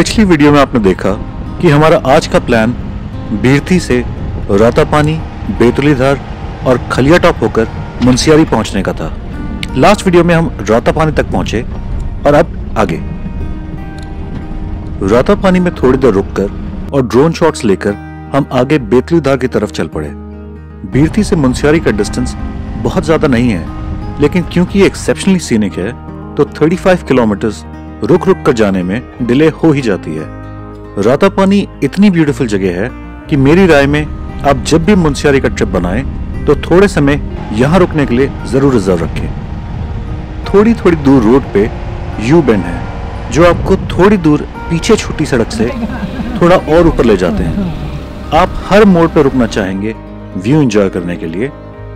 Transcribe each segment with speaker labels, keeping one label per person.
Speaker 1: पिछली वीडियो में आपने देखा कि हमारा आज का प्लान बीरथी से रातापानी, बेतुलीधार और खलिया टॉप होकर मुंसियारी पहुँचने का था। लास्ट वीडियो में हम रातापानी तक पहुँचे और अब आगे। रातापानी में थोड़ी देर रुककर और ड्रोन शॉट्स लेकर हम आगे बेतुलीधार की तरफ़ चल पड़े। बीरथी से मुंसियारी का डिस्टेंस बहुत ज़्यादा नहीं है, लेकिन क्योंकि ये एक्सेप्शनली सीनिक है तो 35 किलोमीटर्स रुक रुक कर जाने में डिले हो ही जाती है। रातापानी इतनी ब्यूटीफुल जगह है कि मेरी राय में आप जब भी मुंशियारी का ट्रिप बनाएँ तो थोड़े समय यहाँ रुकने के लिए ज़रूर रिज़र्व रखें। थोड़ी थोड़ी दूर रोड पे यू बेंड है, जो आपको थोड़ी दूर पीछे छोटी सड़क से थोड़ा और ऊपर ले जाते हैं। आप हर मोड़ पर रुकना चाहेंगे व्यू एंजॉय करने के लिए,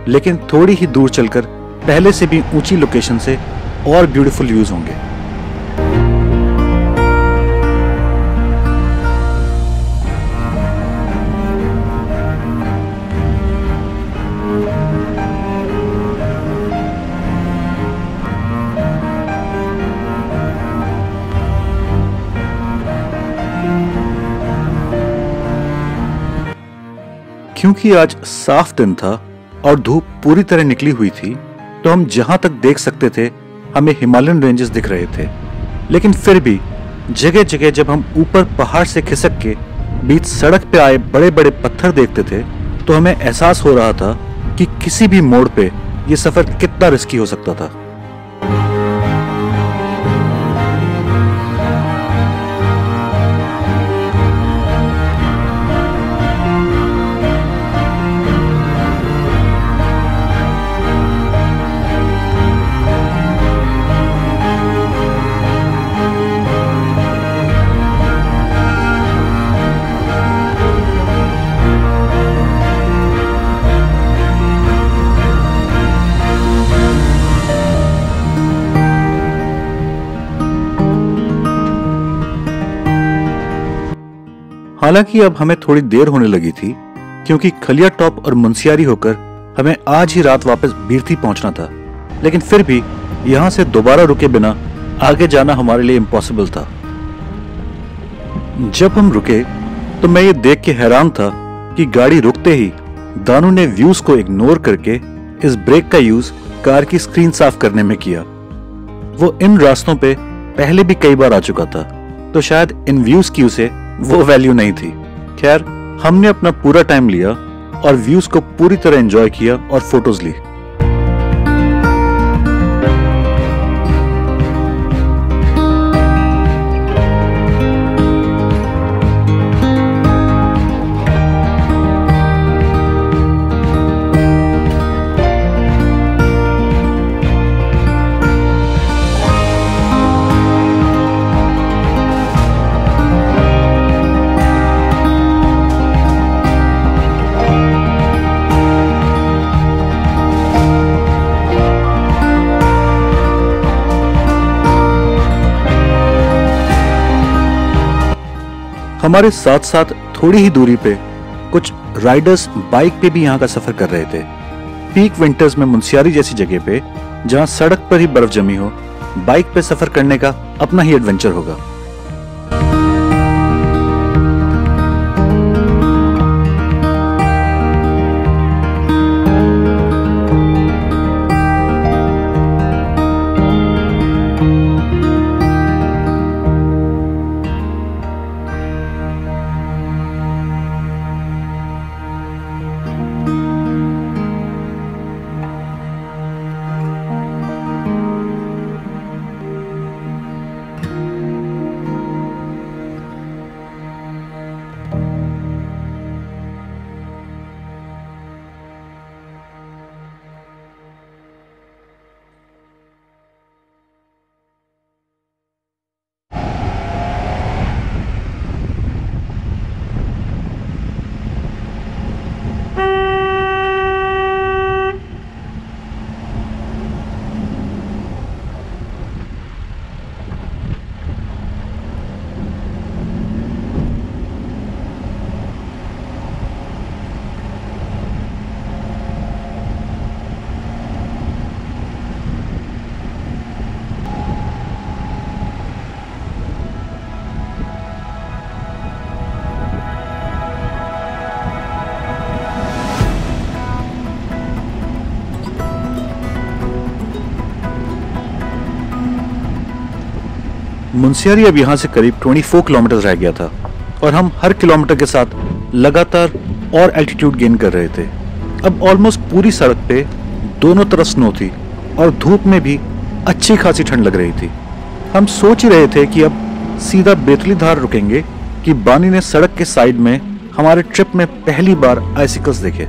Speaker 1: लेकिन थोड़ी ही दूर चलकर पहले से भी ऊँची लोकेशन से और ब्यूटीफुल व्यूज़ होंगे। क्योंकि आज साफ़ दिन था और धूप पूरी तरह निकली हुई थी तो हम जहाँ तक देख सकते थे, हमें हिमालयन रेंजेस दिख रहे थे। लेकिन फिर भी जगह जगह जब हम ऊपर पहाड़ से खिसक के बीच सड़क पे आए बड़े बड़े पत्थर देखते थे तो हमें एहसास हो रहा था कि किसी भी मोड़ पे ये सफ़र कितना रिस्की हो सकता था। हालाँकि अब हमें थोड़ी देर होने लगी थी, क्योंकि खलिया टॉप और मुंसियारी होकर हमें आज ही रात वापस बीरथी पहुँचना था। लेकिन फिर भी यहाँ से दोबारा रुके बिना आगे जाना हमारे लिए इम्पॉसिबल था। जब हम रुके तो मैं ये देख के हैरान था कि गाड़ी रुकते ही दानू ने व्यूज़ को इग्नोर करके इस ब्रेक का यूज़ कार की स्क्रीन साफ़ करने में किया। वो इन रास्तों पे पहले भी कई बार आ चुका था तो शायद इन व्यूज़ की उसे वो वैल्यू नहीं थी। खैर, हमने अपना पूरा टाइम लिया और व्यूज़ को पूरी तरह एंजॉय किया और फ़ोटोज़ ली। हमारे साथ साथ थोड़ी ही दूरी पे कुछ राइडर्स बाइक पे भी यहाँ का सफ़र कर रहे थे। पीक विंटर्स में मुंसियारी जैसी जगह पे, जहाँ सड़क पर ही बर्फ़ जमी हो बाइक पे सफ़र करने का अपना ही एडवेंचर होगा। मुंसियारी अब यहाँ से करीब 24 किलोमीटर रह गया था और हम हर किलोमीटर के साथ लगातार और एल्टीट्यूड गेन कर रहे थे। अब ऑलमोस्ट पूरी सड़क पे दोनों तरफ़ स्नो थी और धूप में भी अच्छी खासी ठंड लग रही थी। हम सोच ही रहे थे कि अब सीधा बेतली धार रुकेंगे कि बानी ने सड़क के साइड में हमारे ट्रिप में पहली बार आइसिकल्स देखे।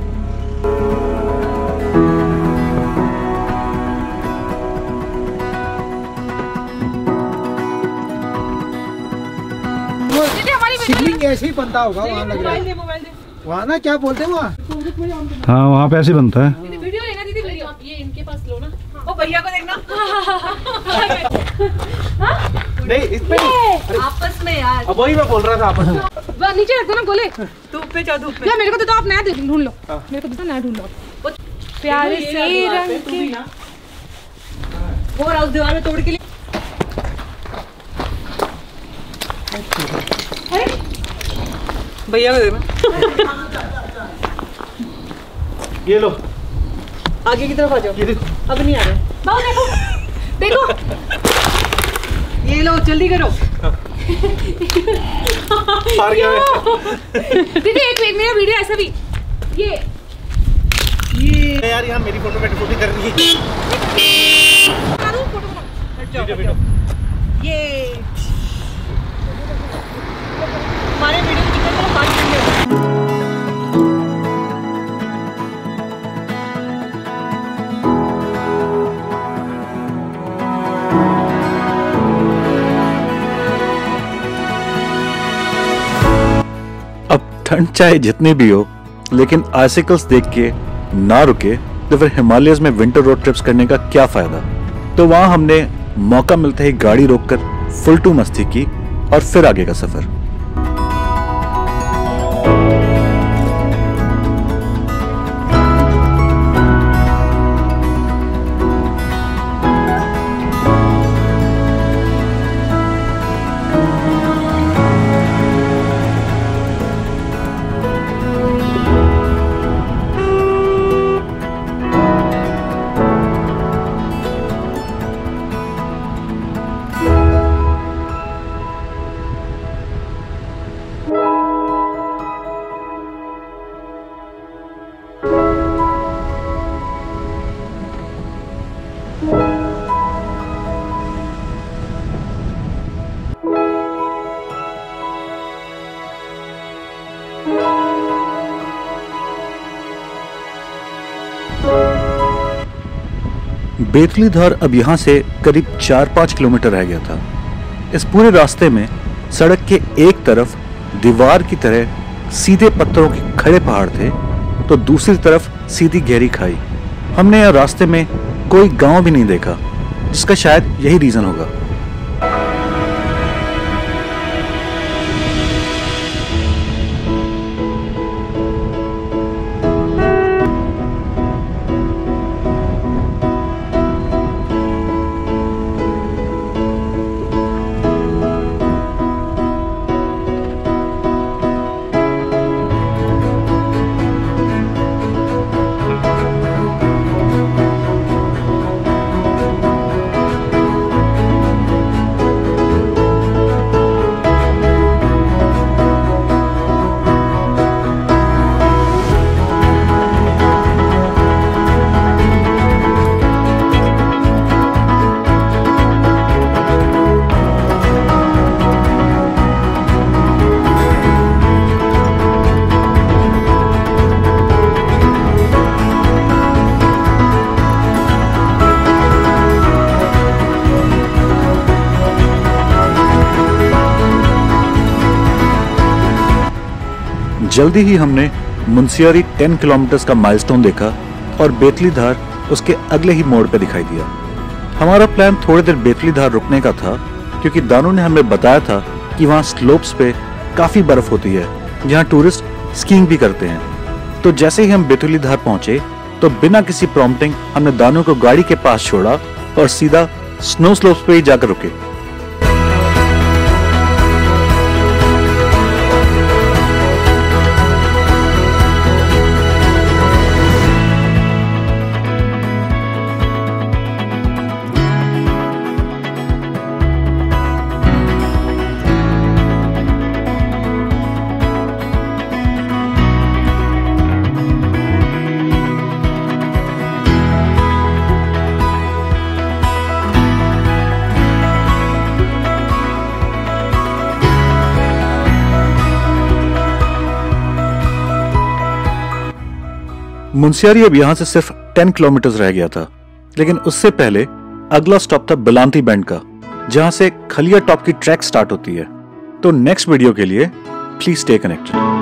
Speaker 2: शिवलिंग ऐसे ही बनता होगा वहाँ लग रहा है। वहाँ ना क्या बोलते हैं वहाँ?
Speaker 3: हाँ वहाँ पे ऐसे बनता है।
Speaker 4: वीडियो लेना दीदी ये इनके पास लो ना।
Speaker 5: ओ भैया को देखना।
Speaker 2: नहीं इस पे
Speaker 5: आपस में यार।
Speaker 2: वही मैं बोल रहा था आपस में।
Speaker 4: नीचे रख दो ना गोले।
Speaker 5: धूप पे जाओ धूप पे।
Speaker 4: मेरे को तो, तो आप नया ढूंढ लो। मेरे को तो नया ढूंढ लो। प्यारे से रंग के
Speaker 5: और उस दीवार में तोड़ के लिए भैया को देखना।
Speaker 2: ये लो।
Speaker 5: आगे की तरफ़ आ जाओ।
Speaker 2: ये देखो।
Speaker 5: अब नहीं आ रहे।
Speaker 4: बाबू देखो। देखो।
Speaker 5: ये लो जल्दी करो।
Speaker 2: हार गया
Speaker 4: दीदी एक एक मेरा वीडियो ऐसा भी। ये।
Speaker 2: ये। यार यहाँ मेरी फ़ोटो फ़ोटो करनी है।
Speaker 5: ये। हमारे वीडियो
Speaker 1: ठंड चाहे जितनी भी हो, लेकिन आइसिकल्स देख के ना रुके तो फिर हिमालय में विंटर रोड ट्रिप्स करने का क्या फ़ायदा? तो वहाँ हमने मौका मिलते ही गाड़ी रोककर फुल टू मस्ती की और फिर आगे का सफ़र। बेतली धार अब यहाँ से करीब चार पाँच किलोमीटर रह गया था। इस पूरे रास्ते में सड़क के एक तरफ़ दीवार की तरह सीधे पत्थरों के खड़े पहाड़ थे तो दूसरी तरफ़ सीधी गहरी खाई। हमने यहाँ रास्ते में कोई गाँव भी नहीं देखा, जिसका शायद यही रीजन होगा। जल्दी ही हमने मुंसियारी 10 किलोमीटर का माइलस्टोन देखा और बेतली धार उसके अगले ही मोड़ पर दिखाई दिया। हमारा प्लान थोड़ी देर बेतली धार रुकने का था, क्योंकि दानू ने हमें बताया था कि वहाँ स्लोप्स पे काफ़ी बर्फ़ होती है, जहाँ टूरिस्ट स्कीइंग भी करते हैं। तो जैसे ही हम बेतुली धार पहुँचे तो बिना किसी प्रॉम्प्टिंग हमने दानू को गाड़ी के पास छोड़ा और सीधा स्नो स्लोप्स पे ही जाकर रुके। मुंशियारी अब यहाँ से सिर्फ़ टेन किलोमीटर रह गया था, लेकिन उससे पहले अगला स्टॉप था बिलांती बैंड का, जहाँ से खलिया टॉप की ट्रैक स्टार्ट होती है। तो नेक्स्ट वीडियो के लिए प्लीज़ स्टे कनेक्टेड